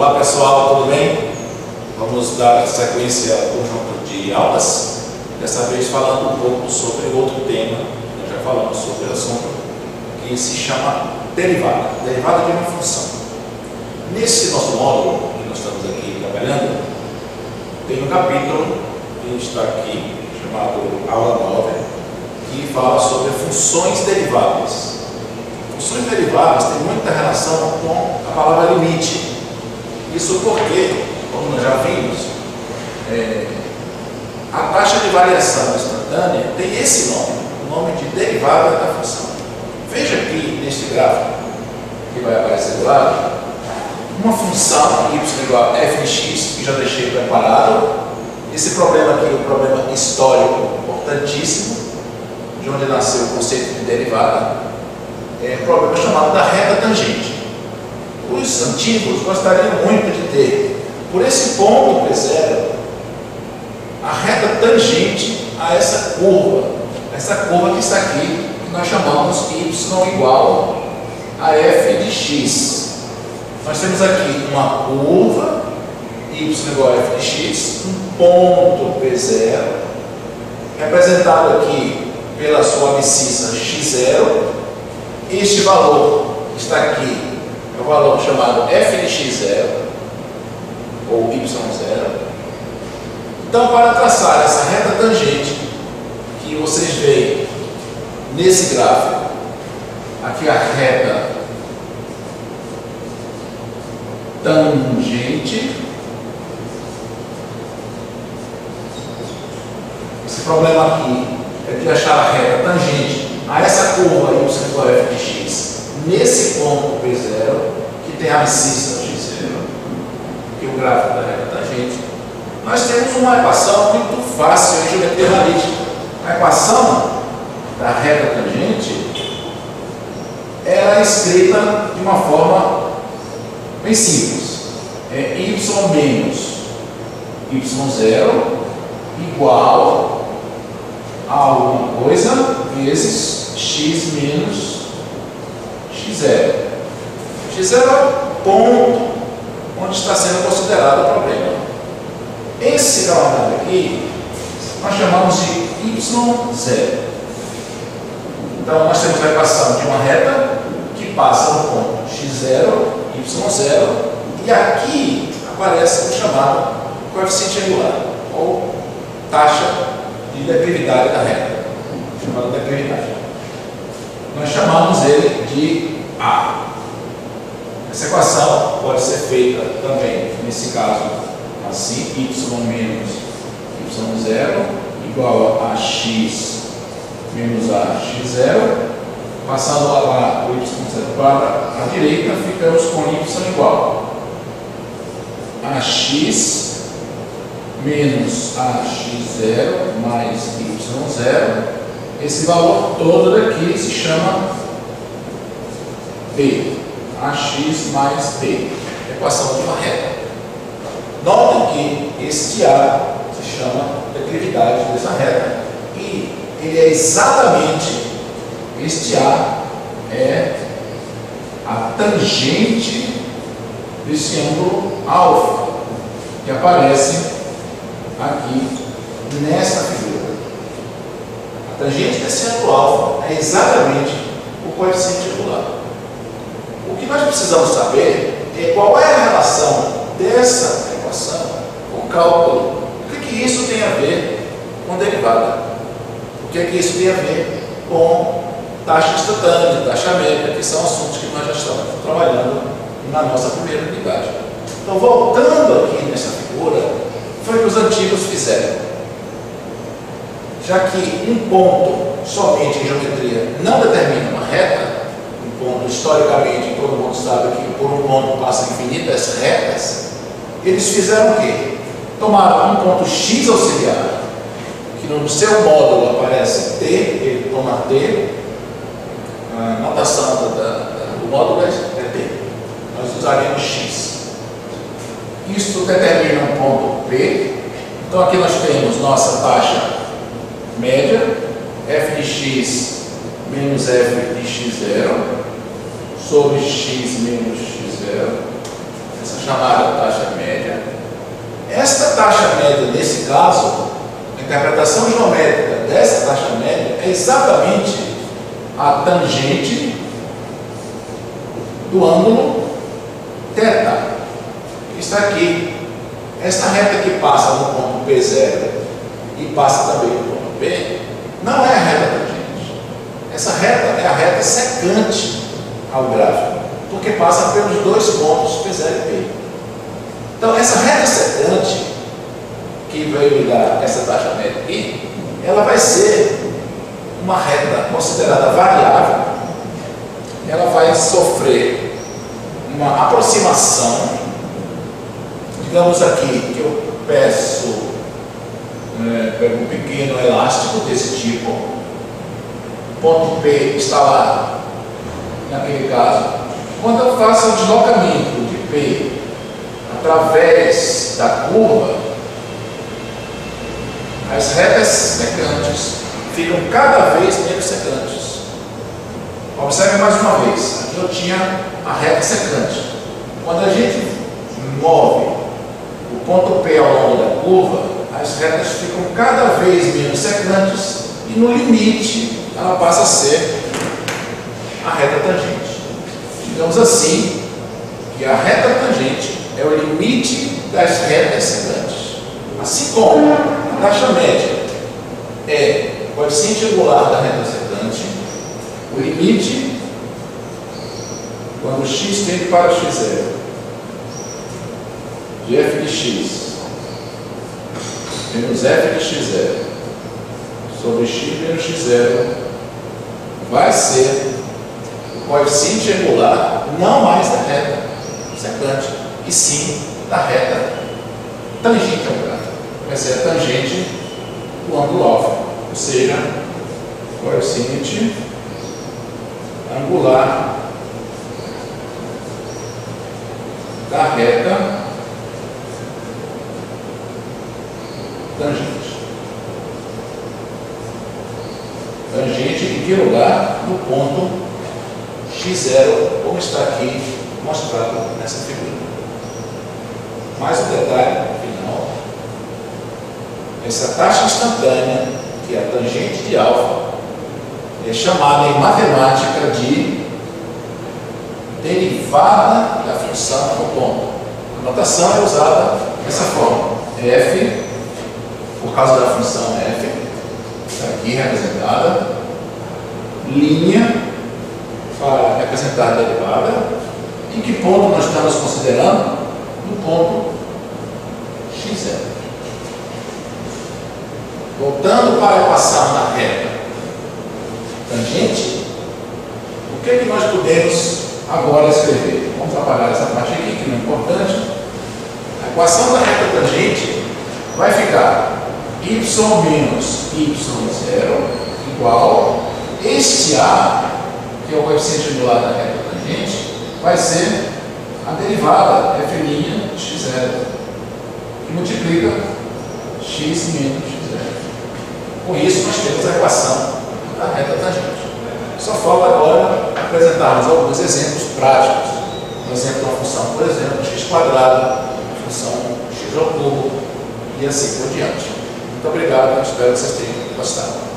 Olá pessoal, tudo bem? Vamos dar sequência ao conjunto de aulas, dessa vez falando um pouco sobre outro tema, nós já falamos sobre o assunto, que se chama derivada, derivada de uma função. Nesse nosso módulo, que nós estamos aqui trabalhando, tem um capítulo que está aqui, chamado Aula 9, que fala sobre funções deriváveis. Funções deriváveis têm muita relação com a palavra limite. Isso porque, como nós já vimos, é, a taxa de variação instantânea tem esse nome, o nome de derivada da função. Veja aqui neste gráfico que vai aparecer do lado, uma função y igual a f de x, que já deixei preparado. Esse problema aqui é um problema histórico importantíssimo, de onde nasceu o conceito de derivada, é um problema chamado da reta tangente os antigos gostariam muito de ter, por esse ponto P0, a reta tangente a essa curva, essa curva que está aqui, que nós chamamos y igual a f de x. Nós temos aqui uma curva, y igual a f de x, um ponto P0, representado aqui pela sua abscissa x0. Este valor está aqui é um valor chamado f de x0 ou y0. Então, para traçar essa reta tangente que vocês veem nesse gráfico, aqui a reta tangente. Esse problema aqui é de achar a reta tangente a essa curva y igual a f de x nesse ponto P0, que tem abscissa X0, que é o gráfico da reta tangente, nós temos uma equação muito fácil em geometria analítica. A equação da reta tangente ela é escrita de uma forma bem simples. É y menos y0 igual a alguma coisa vezes x menos x0. x0 é o ponto onde está sendo considerado o problema. Esse camarada aqui, nós chamamos de y0. Então, nós temos a equação de uma reta que passa no ponto x0, y0, e aqui aparece o chamado coeficiente angular, ou taxa de declividade da reta, chamada declividade. Nós chamamos ele de a. Essa equação pode ser feita também, nesse caso, assim, y menos y0 igual a x menos a x0. Passando lá o y0 para a direita, ficamos com y igual a x menos a x0 mais y0. Esse valor todo daqui se chama B, AX mais B. Equação de uma reta. Notem que este A se chama declividade dessa reta. E ele é exatamente, este A é a tangente desse ângulo alfa, que aparece aqui nesta figura. A tangente desse ângulo alfa é exatamente o coeficiente angular. O que nós precisamos saber é qual é a relação dessa equação com o cálculo. O que, que isso tem a ver com derivada? O que, que isso tem a ver com taxa instantânea, taxa média, que são assuntos que nós já estamos trabalhando na nossa primeira unidade. Então, voltando aqui nessa figura, foi o que os antigos fizeram. Já que um ponto somente em geometria não determina uma reta, ponto, historicamente, todo mundo sabe que por um ponto passam infinitas retas, eles fizeram o quê? Tomaram um ponto x auxiliar, que no seu módulo aparece t, ele toma t, a notação do módulo é t. Nós usaremos x. Isto determina um ponto p. Então aqui nós temos nossa taxa média, f de x menos f de x0 sobre x menos x0 essa chamada taxa média. Esta taxa média, nesse caso, a interpretação geométrica dessa taxa média é exatamente a tangente do ângulo θ, que está aqui. Esta reta que passa no ponto P0 e passa também no ponto P, não é a reta tangente. Essa reta é a reta secante ao gráfico, porque passa pelos dois pontos P0 e P. Então, essa reta secante, que veio dar essa taxa média aqui, ela vai ser uma reta considerada variável, ela vai sofrer uma aproximação, digamos aqui, que eu peço, é, um pequeno elástico desse tipo, ponto P está lá, naquele caso, quando eu faço o deslocamento de P através da curva, as retas secantes ficam cada vez menos secantes. Observe mais uma vez, aqui eu tinha a reta secante. Quando a gente move o ponto P ao longo da curva, as retas ficam cada vez menos secantes e no limite ela passa a ser a reta tangente. Digamos assim, que a reta tangente é o limite das retas secantes. Assim como a taxa média é o coeficiente angular da reta secante, o limite quando x tende para x0 de f de x menos f de x0 sobre x menos x0 vai ser coeficiente angular não mais da reta secante, e sim da reta tangente ao gráfico. Vai ser a tangente do ângulo alfa, ou seja, coeficiente angular da reta tangente. Tangente em que lugar? No ponto x0, como está aqui mostrado nessa figura. Mais um detalhe final. Essa taxa instantânea, que é a tangente de alfa, é chamada em matemática de derivada da função no ponto. A notação é usada dessa forma. f, por causa da função f, está aqui representada, linha para representar a derivada. Em que ponto nós estamos considerando? No ponto x0. Voltando para a equação da reta tangente, o que, é que nós podemos agora escrever. Vamos apagar essa parte aqui, que não é importante. A equação da reta tangente vai ficar y menos y0 igual este A, que é o coeficiente angular da reta tangente, vai ser a derivada f' de x0, que multiplica x menos x0. Com isso, nós temos a equação da reta tangente. Só falta agora apresentarmos alguns exemplos práticos. Um exemplo da função, por exemplo, x quadrado, função x ao cubo e assim por diante. Muito obrigado, espero que vocês tenham gostado.